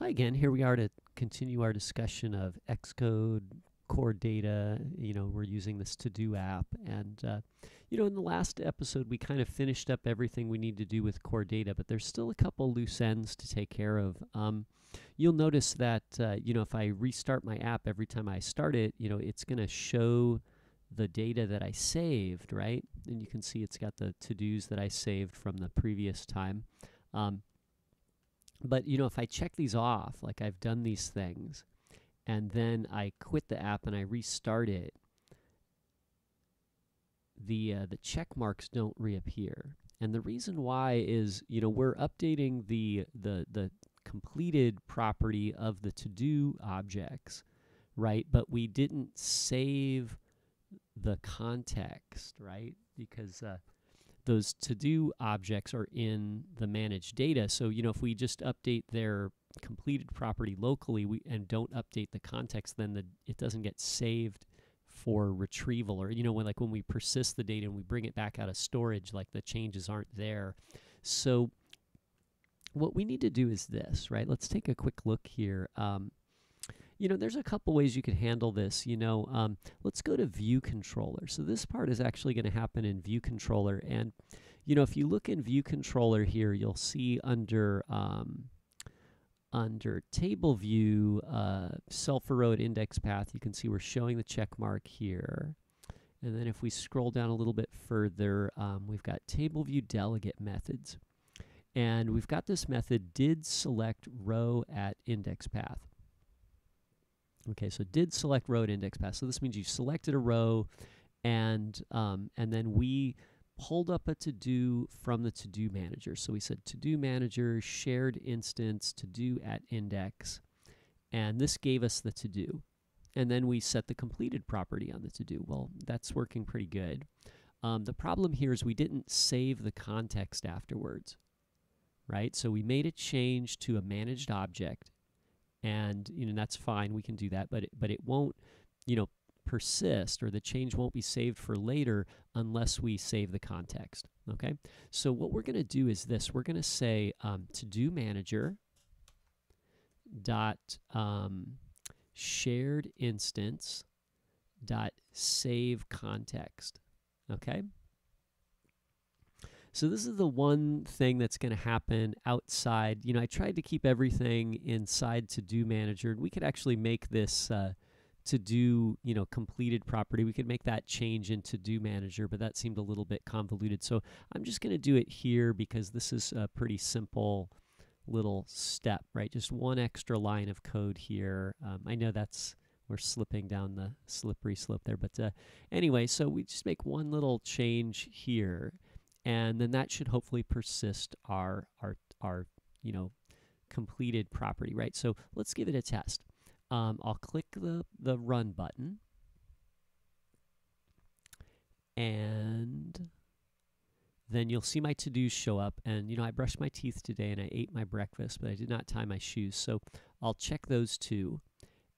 Hi again. Here we are to continue our discussion of Xcode core data. You know, we're using this to do app. And, uh, you know, in the last episode, we kind of finished up everything we need to do with core data, but there's still a couple loose ends to take care of. Um, you'll notice that, uh, you know, if I restart my app every time I start it, you know, it's going to show the data that I saved, right? And you can see it's got the to dos that I saved from the previous time. Um, but you know, if I check these off, like I've done these things, and then I quit the app and I restart it, the uh, the check marks don't reappear. And the reason why is, you know, we're updating the the the completed property of the to-do objects, right? But we didn't save the context, right? Because uh, those to-do objects are in the managed data. So, you know, if we just update their completed property locally we, and don't update the context, then the, it doesn't get saved for retrieval. Or, you know, when like when we persist the data and we bring it back out of storage, like the changes aren't there. So what we need to do is this, right? Let's take a quick look here. Um, you know, there's a couple ways you could handle this. You know, um, let's go to View Controller. So this part is actually going to happen in View Controller. And, you know, if you look in View Controller here, you'll see under um, under Table View, uh, cell for row at index path, you can see we're showing the check mark here. And then if we scroll down a little bit further, um, we've got Table View delegate methods. And we've got this method did select row at index path. Okay, so did select row at index path. So this means you selected a row, and um, and then we pulled up a to do from the to do manager. So we said to do manager shared instance to do at index, and this gave us the to do. And then we set the completed property on the to do. Well, that's working pretty good. Um, the problem here is we didn't save the context afterwards, right? So we made a change to a managed object and you know that's fine we can do that but it, but it won't you know persist or the change won't be saved for later unless we save the context okay? So what we're going to do is this we're going to say um, to do manager dot um, shared instance dot save context okay so this is the one thing that's going to happen outside. You know, I tried to keep everything inside To Do Manager, and we could actually make this uh, To Do, you know, completed property. We could make that change in To Do Manager, but that seemed a little bit convoluted. So I'm just going to do it here because this is a pretty simple little step, right? Just one extra line of code here. Um, I know that's we're slipping down the slippery slope there, but uh, anyway, so we just make one little change here and then that should hopefully persist our our our you know completed property right? So let's give it a test. Um, I'll click the the run button. And then you'll see my to-dos show up. And you know I brushed my teeth today and I ate my breakfast but I did not tie my shoes. So I'll check those two.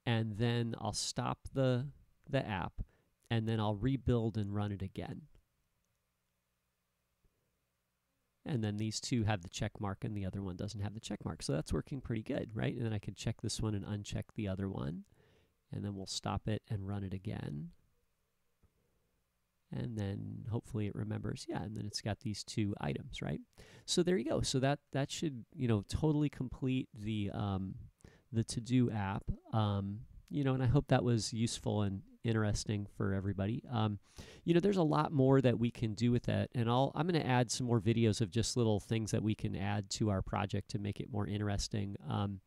And then I'll stop the the app. And then I'll rebuild and run it again and then these two have the check mark and the other one doesn't have the check mark. So that's working pretty good, right? And then I could check this one and uncheck the other one. And then we'll stop it and run it again. And then hopefully it remembers, yeah, and then it's got these two items, right? So there you go. So that that should, you know, totally complete the um, the to-do app. Um, you know, and I hope that was useful and interesting for everybody. Um, you know, there's a lot more that we can do with that, and I'll I'm going to add some more videos of just little things that we can add to our project to make it more interesting. Um,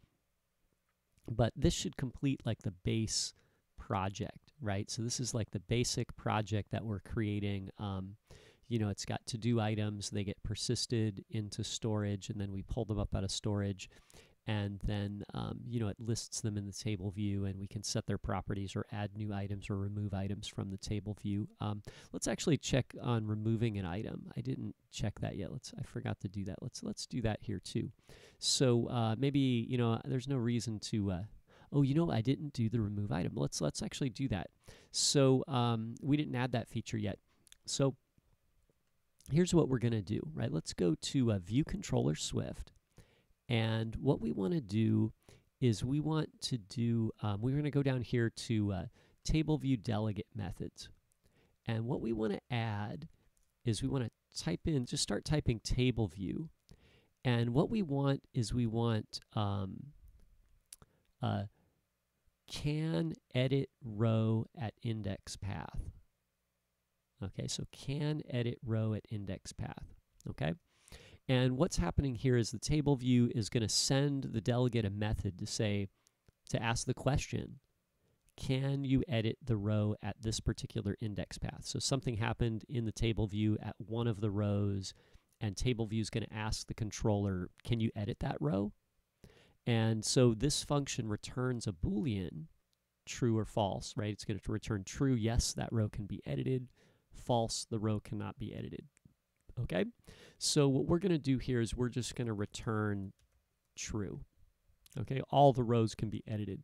but this should complete like the base project, right? So this is like the basic project that we're creating. Um, you know, it's got to do items, they get persisted into storage, and then we pull them up out of storage and then um, you know it lists them in the table view and we can set their properties or add new items or remove items from the table view. Um, let's actually check on removing an item. I didn't check that yet. Let's I forgot to do that. Let's let's do that here too. So uh, maybe you know there's no reason to uh, oh you know I didn't do the remove item. Let's let's actually do that. So um, we didn't add that feature yet. So here's what we're gonna do right? Let's go to uh, view controller Swift and what we want to do is we want to do, um, we're going to go down here to uh, table view delegate methods. And what we want to add is we want to type in, just start typing table view. And what we want is we want um, uh, can edit row at index path. Okay, so can edit row at index path. Okay, and what's happening here is the table view is going to send the delegate a method to say, to ask the question, can you edit the row at this particular index path? So something happened in the table view at one of the rows, and table view is going to ask the controller, can you edit that row? And so this function returns a Boolean, true or false, right? It's going to return true, yes, that row can be edited, false, the row cannot be edited. Okay, so what we're going to do here is we're just going to return true. Okay, all the rows can be edited.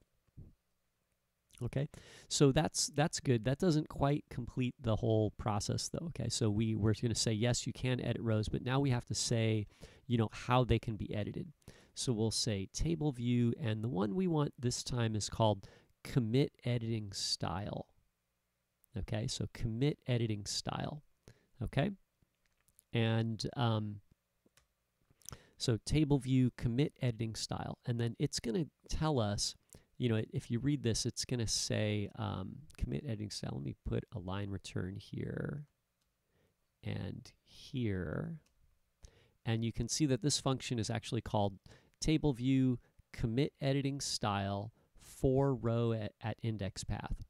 Okay, so that's that's good. That doesn't quite complete the whole process though. Okay, so we we're going to say yes, you can edit rows, but now we have to say, you know, how they can be edited. So we'll say table view, and the one we want this time is called commit editing style. Okay, so commit editing style. Okay, and um, so table view commit editing style, and then it's going to tell us, you know, if you read this, it's going to say um, commit editing style. Let me put a line return here and here. And you can see that this function is actually called table view commit editing style for row at, at index path.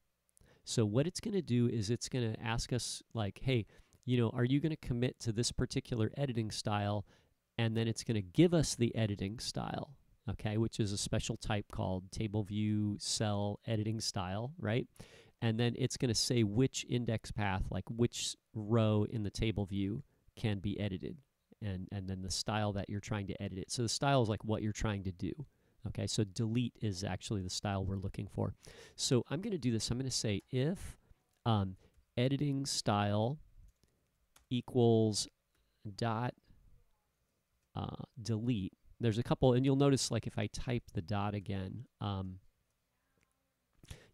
So what it's going to do is it's going to ask us like, hey, you know, are you going to commit to this particular editing style? And then it's going to give us the editing style, okay, which is a special type called table view cell editing style, right? And then it's going to say which index path, like which row in the table view can be edited. And, and then the style that you're trying to edit it. So the style is like what you're trying to do. Okay, so delete is actually the style we're looking for. So I'm going to do this. I'm going to say if um, editing style equals dot uh, delete. There's a couple, and you'll notice like if I type the dot again, um,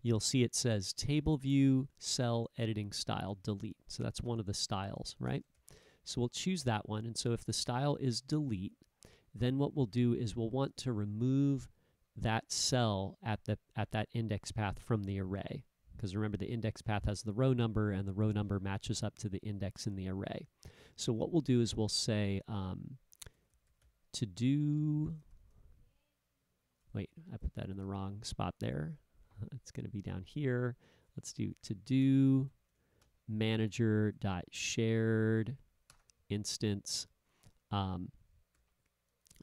you'll see it says table view cell editing style delete. So that's one of the styles, right? So we'll choose that one. And so if the style is delete, then what we'll do is we'll want to remove that cell at the at that index path from the array because remember the index path has the row number and the row number matches up to the index in the array. So what we'll do is we'll say um, to do, wait, I put that in the wrong spot there. It's going to be down here. Let's do to do manager dot shared instance um,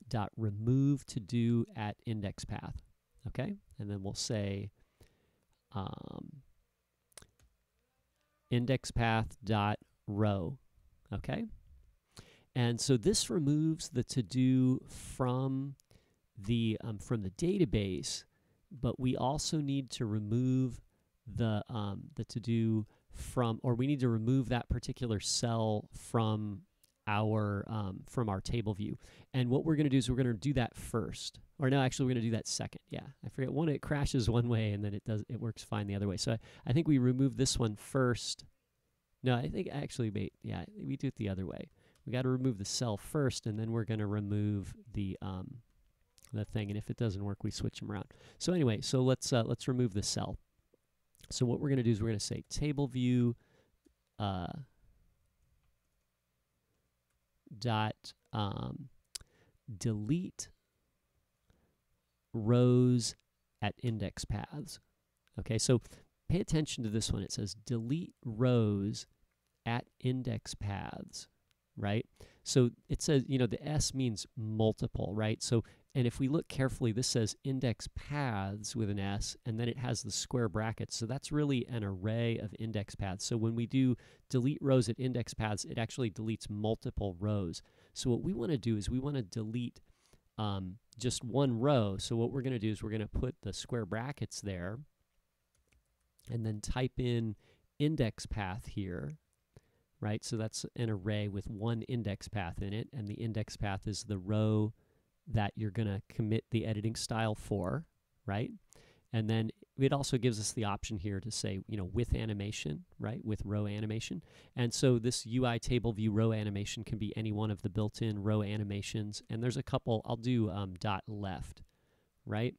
dot remove to do at index path. Okay, and then we'll say um, index path dot row. Okay, and so this removes the to do from the um, from the database, but we also need to remove the um, the to do from, or we need to remove that particular cell from our um, from our table view. And what we're going to do is we're going to do that first. Or no, actually, we're going to do that second. Yeah, I forget. One, it crashes one way, and then it does. It works fine the other way. So I, I think we remove this one first. No, I think actually, wait. Yeah, we do it the other way. We got to remove the cell first, and then we're going to remove the um, the thing. And if it doesn't work, we switch them around. So anyway, so let's uh, let's remove the cell. So what we're going to do is we're going to say table view. Uh, dot um, delete rows at index paths. Okay, so pay attention to this one. It says delete rows at index paths, right? So it says, you know, the S means multiple, right? So and if we look carefully, this says index paths with an S, and then it has the square brackets. So that's really an array of index paths. So when we do delete rows at index paths, it actually deletes multiple rows. So what we want to do is we want to delete um, just one row. So what we're going to do is we're going to put the square brackets there, and then type in index path here, right? So that's an array with one index path in it, and the index path is the row that you're going to commit the editing style for. right? And then it also gives us the option here to say, you know, with animation, right, with row animation. And so this UI table view row animation can be any one of the built-in row animations. And there's a couple, I'll do um, dot left, right?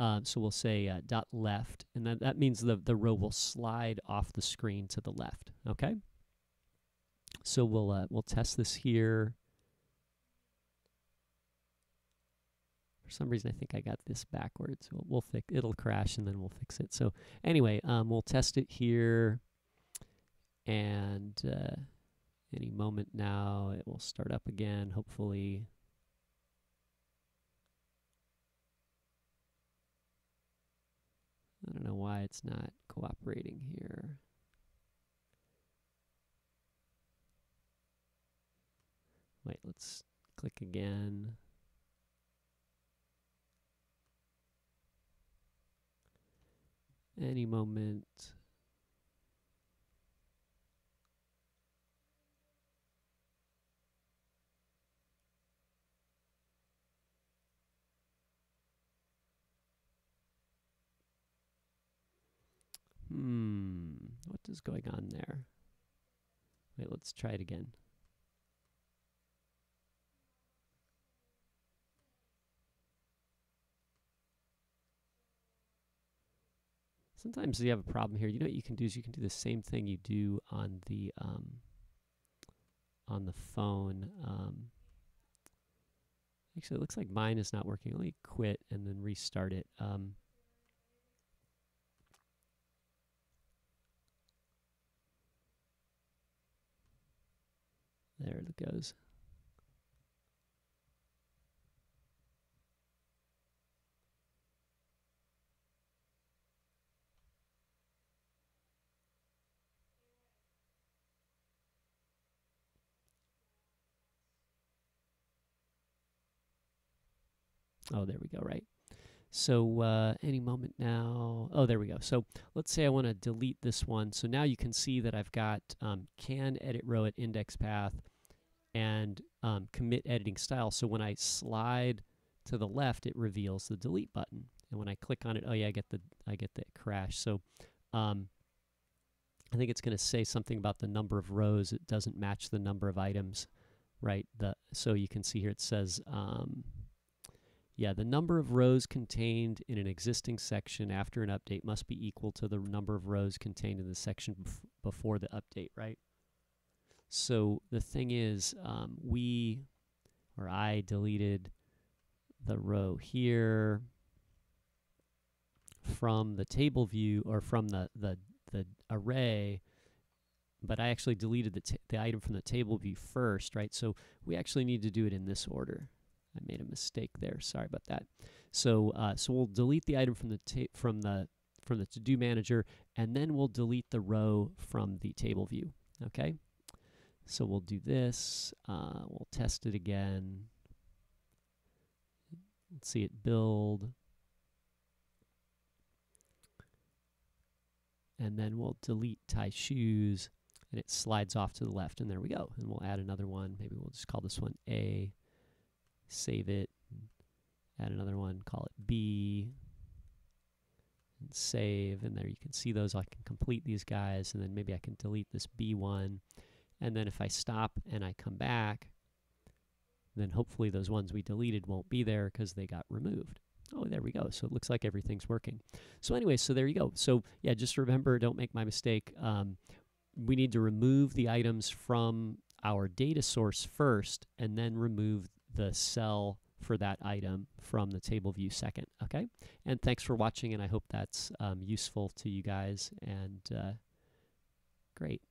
Um, so we'll say uh, dot left, and that, that means the, the row will slide off the screen to the left, okay? So we'll, uh, we'll test this here. Some reason, I think I got this backwards. We'll, we'll fix. It'll crash, and then we'll fix it. So anyway, um, we'll test it here, and uh, any moment now, it will start up again. Hopefully. I don't know why it's not cooperating here. Wait, let's click again. Any moment. Hmm, what is going on there? Wait, let's try it again. Sometimes you have a problem here. You know what you can do is you can do the same thing you do on the um, on the phone. Um, actually, it looks like mine is not working. Let me quit and then restart it. Um, there it goes. Oh, there we go, right? So uh, any moment now, oh, there we go. So let's say I want to delete this one. So now you can see that I've got um, can edit row at index path and um, commit editing style. So when I slide to the left, it reveals the delete button. And when I click on it, oh yeah, I get the I get the crash. So um, I think it's going to say something about the number of rows. It doesn't match the number of items, right? The so you can see here it says. Um, yeah, the number of rows contained in an existing section after an update must be equal to the number of rows contained in the section bef before the update, right? So the thing is, um, we, or I deleted the row here from the table view or from the, the, the array, but I actually deleted the, the item from the table view first, right? So we actually need to do it in this order. I made a mistake there. Sorry about that. So uh, so we'll delete the item from the from the from the to-do manager, and then we'll delete the row from the table view. Okay. So we'll do this. Uh, we'll test it again. Let's see it build. And then we'll delete tie shoes and it slides off to the left and there we go. And we'll add another one. Maybe we'll just call this one A save it, add another one, call it B, and save. And there you can see those. I can complete these guys, and then maybe I can delete this B one. And then if I stop and I come back, then hopefully those ones we deleted won't be there because they got removed. Oh, there we go. So it looks like everything's working. So anyway, so there you go. So yeah, just remember, don't make my mistake. Um, we need to remove the items from our data source first and then remove the cell for that item from the table view second. Okay, and thanks for watching, and I hope that's um, useful to you guys. And uh, great.